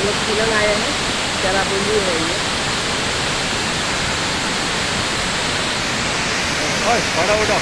हम लोग किलन आए हैं चराबुंदी है ये ओए बड़ा उठा